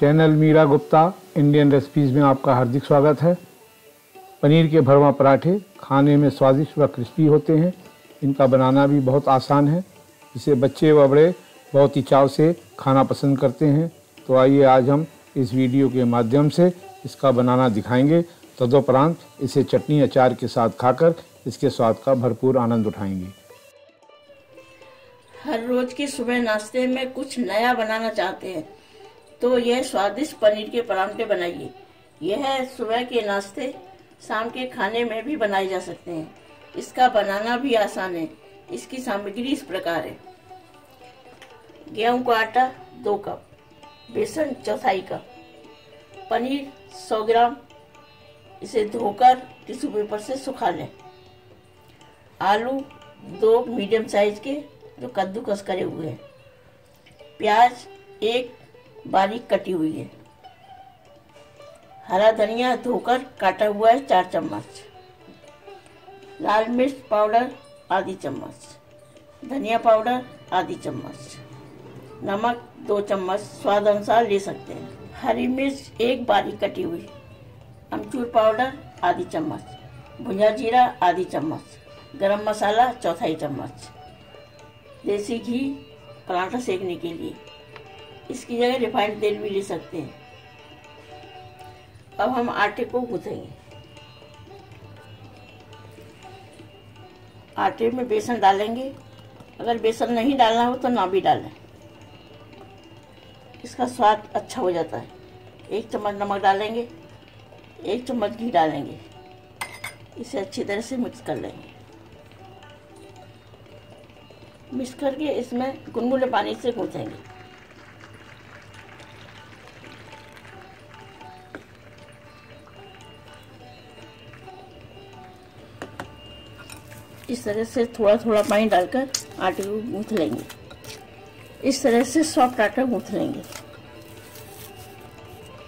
Channel Meera Gupta Indian recipes में आपका हार्दिक स्वागत है। पनीर के भरवा पराठे खाने में स्वादिष्ट व क्रिस्पी होते हैं। इनका बनाना भी बहुत आसान है। इसे बच्चे व बड़े बहुत ही चाव से खाना पसंद करते हैं। तो आइए आज हम इस वीडियो के माध्यम से इसका बनाना दिखाएँगे। तदोपरांत इसे चटनी अचार के साथ खाकर इसके स्वाद का भरपूर आनंद उठाएँगे। हर रोज की सुबह नाश्ते में कुछ नया बनाना चाहते हैं। तो यह स्वादिष्ट पनीर के परांठे बनाइए। यह सुबह के नाश्ते, शाम के खाने में भी बनाए जा सकते हैं। इसका बनाना भी आसान है। इसकी सामग्री इस प्रकार है। गेहूँ का आटा, दो कप। बेसन, चौथाई कप। पनीर, सौ ग्राम। इसे धोकर टिश्यू पेपर से सुखा लें। आलू, दो मीडियम साइज़ के, जो कद्दूकस करे हुए हैं। प्याज, एक बारीक कटी हुई है। हरा धनिया धोकर काटा हुआ है चार चम्मच। लाल मिर्च पाउडर आधी चम्मच। धनिया पाउडर आधी चम्मच। नमक दो चम्मच, स्वाद अनुसार ले सकते हैं। हरी मिर्च एक बारीक कटी हुई। अमचूर पाउडर आधी चम्मच। भुंजा जीरा आधी चम्मच। गरम मसाला चौथाई चम्मच। देसी घी पराठा सेकने के लिए। इसकी जगह रिफाइंड तेल भी ले सकते हैं। अब हम आटे को गूंथेंगे। आटे में बेसन डालेंगे। अगर बेसन नहीं डालना हो तो ना भी डालें। इसका स्वाद अच्छा हो जाता है। एक चम्मच नमक डालेंगे, एक चम्मच घी डालेंगे। इसे अच्छी तरह से मिक्स कर लेंगे। मिक्स करके इसमें गुनगुने पानी से गूंथेंगे। इस तरह से थोड़ा थोड़ा पानी डालकर आटे को गूंथ लेंगे। इस तरह से सॉफ्ट आटा गूंथ लेंगे।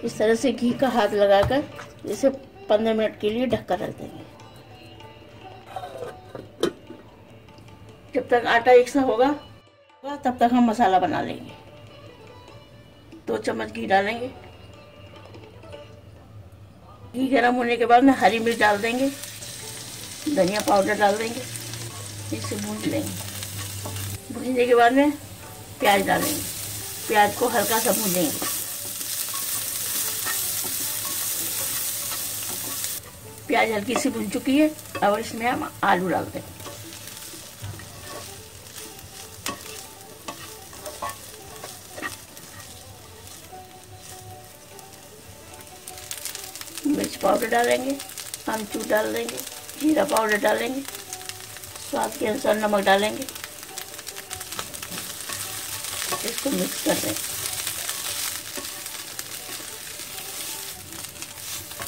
इस तरह से घी का हाथ लगाकर इसे पंद्रह मिनट के लिए ढककर रख देंगे। जब तक आटा एक सा होगा, तब तक हम मसाला बना लेंगे। दो चम्मच घी डालेंगे। घी गर्म होने के बाद में हरी मिर्च डाल देंगे। धनिया पाउडर डाल देंगे। इसे भून लेंगे। भूनने के बाद में प्याज डालेंगे। प्याज को हल्का सा भूनेंगे। प्याज हल्की सी भून चुकी है। अब इसमें हम आलू डाल देंगे मिर्च पाउडर डालेंगे। अमचूर डाल देंगे। जीरा पाउडर डालेंगे। स्वाद के अनुसार नमक डालेंगे। इसको मिक्स कर देंगे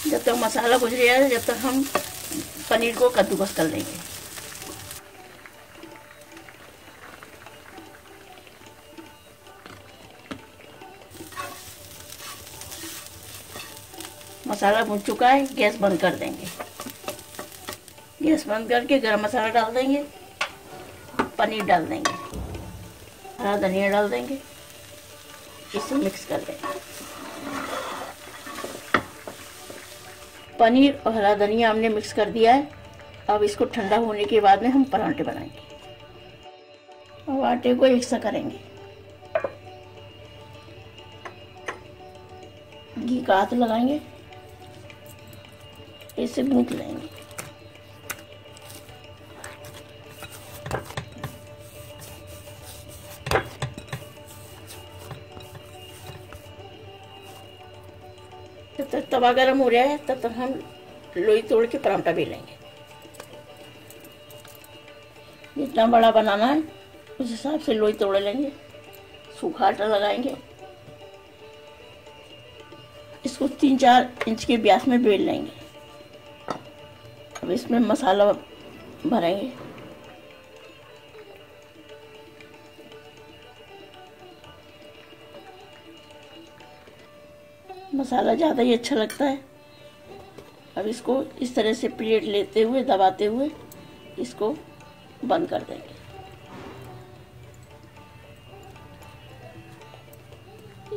जब तक मसाला भुज रहा है, जब तक हम पनीर को कद्दूकस कर लेंगे। मसाला भुन चुका है, गैस बंद कर देंगे। गैस बंद करके गरम मसाला डाल देंगे। पनीर डाल देंगे। हरा धनिया डाल देंगे। इसे मिक्स कर देंगे। पनीर और हरा धनिया हमने मिक्स कर दिया है। अब इसको ठंडा होने के बाद में हम पराठे बनाएँगे। और आटे को एक सा करेंगे। घी का हाथ लगाएँगे। इसे गूंथ लेंगे। जब तक तवा गर्म हो रहा है, तब तक हम लोई तोड़ के पराठा भी लेंगे। जितना बड़ा बनाना है, उस हिसाब से लोई तोड़ लेंगे, सूखा आटा लगाएँगे। इसको तीन चार इंच के ब्यास में बेल लेंगे। अब इसमें मसाला भरेंगे। मसाला ज़्यादा ही अच्छा लगता है। अब इसको इस तरह से प्लेट लेते हुए, दबाते हुए, इसको बंद कर देंगे।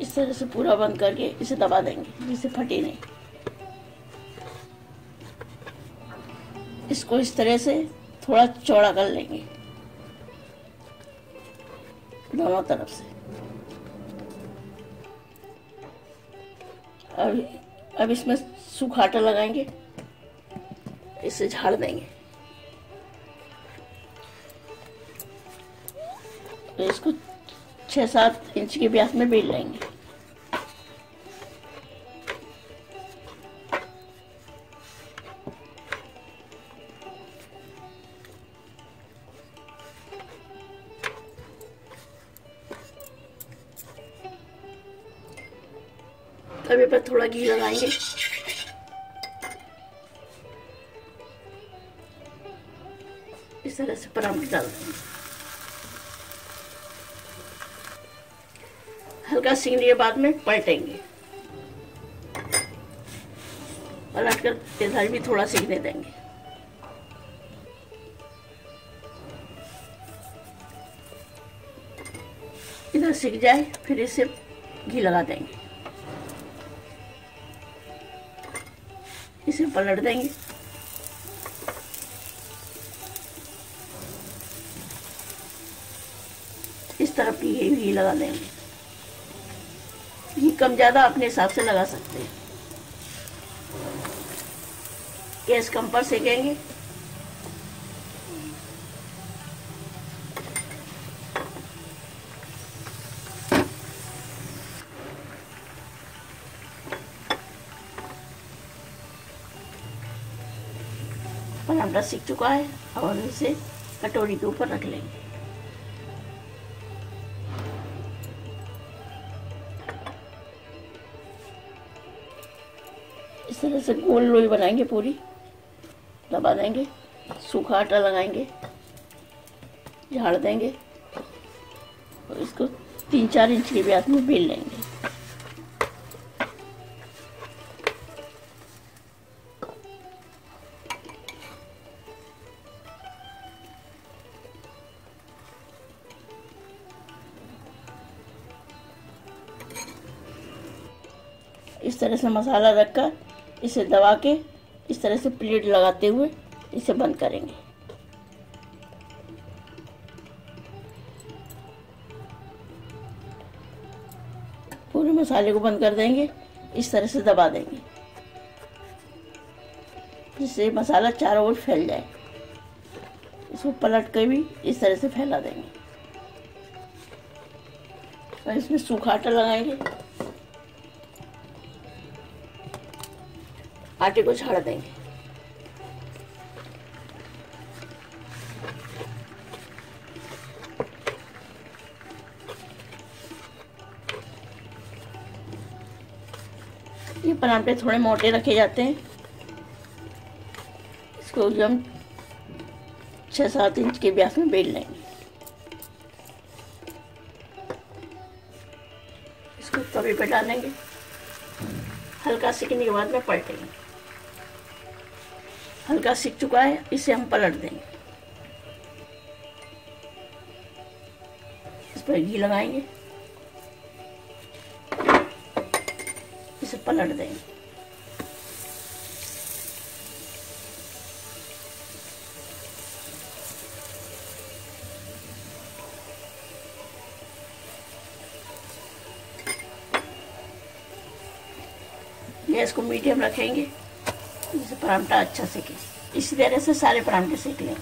इस तरह से पूरा बंद करके इसे दबा देंगे जिसे फटे नहीं। इसको इस तरह से थोड़ा चौड़ा कर लेंगे, दोनों तरफ़ से। अब अब इसमें सूखा आटा लगाएँगे। इसे झाड़ देंगे। तो इसको छः सात इंच के व्यास में बेल लेंगे। तवे पर थोड़ा घी लगाएँगे। इस तरह से परामठ डाल देंगे। हल्का सीखने के बाद में पलटेंगे। पलट कर इधर भी थोड़ा सीखने देंगे। इधर सीख जाए, फिर इसे घी लगा देंगे। इसे पलट देंगे। इस तरफ़ की ये भी लगा देंगे। घी कम ज़्यादा अपने हिसाब से लगा सकते हैं। गैस कम पर सेकेंगे पराठा सीख चुका है, और इसे कटोरी के ऊपर रख लेंगे। इस तरह से गोल लोई बनाएँगे पूरी, दबा देंगे, सूखा आटा लगाएँगे, झाड़ देंगे, और इसको तीन चार इंच के ब्यास में बेल लेंगे। इस तरह से मसाला रखकर इसे दबा के इस तरह से प्लेट लगाते हुए इसे बंद करेंगे। पूरे मसाले को बंद कर देंगे, इस तरह से दबा देंगे, जिससे मसाला चारों ओर फैल जाए। इसको पलट कर भी इस तरह से फैला देंगे। और इसमें सूखा आटा लगाएँगे। आटे को छाड़ देंगे। ये पराठे थोड़े मोटे रखे जाते हैं। इसको हम छः सात इंच के ब्यास में बेल लेंगे। इसको तवे पे डालेंगे। हल्का सीखने के बाद में पलटेंगे। हल्का सीख चुका है इसे हम पलट देंगे। इस पर घी लगाएँगे। इसे पलट देंगे। गैस को मीडियम रखेंगे। जिससे पराठा अच्छा सेके इसी तरह से सारे पराठे सेक लें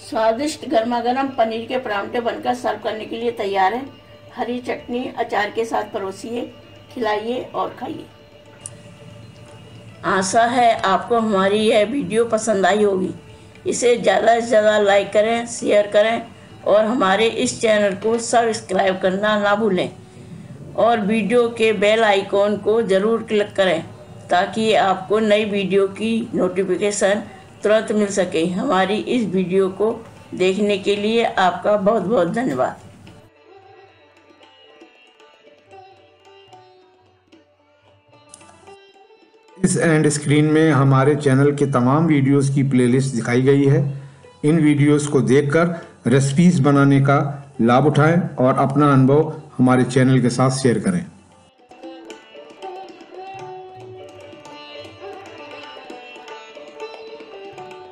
स्वादिष्ट गर्मा गर्म पनीर के पराठे बनकर सर्व करने के लिए तैयार हैं। हरी चटनी अचार के साथ परोसिए, खिलाइए और खाइए। आशा है आपको हमारी यह वीडियो पसंद आई होगी। इसे ज़्यादा से ज़्यादा लाइक करें शेयर करें और हमारे इस चैनल को सब्सक्राइब करना ना भूलें। और वीडियो के बेल आइकॉन को ज़रूर क्लिक करें, ताकि आपको नई वीडियो की नोटिफिकेशन तुरंत मिल सके। हमारी इस वीडियो को देखने के लिए आपका बहुत बहुत धन्यवाद। इस एंड स्क्रीन में हमारे चैनल के तमाम वीडियोस की प्लेलिस्ट दिखाई गई है। इन वीडियोस को देखकर रेसिपीज़ बनाने का लाभ उठाएँ और अपना अनुभव हमारे चैनल के साथ शेयर करें।